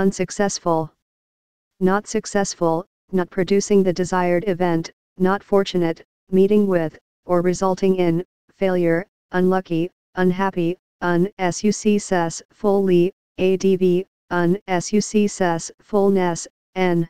unsuccessful. Not successful, not producing the desired event, not fortunate, meeting with, or resulting in, failure, unlucky, unhappy, un fully, adv, unsuccessfulness, fullness, n.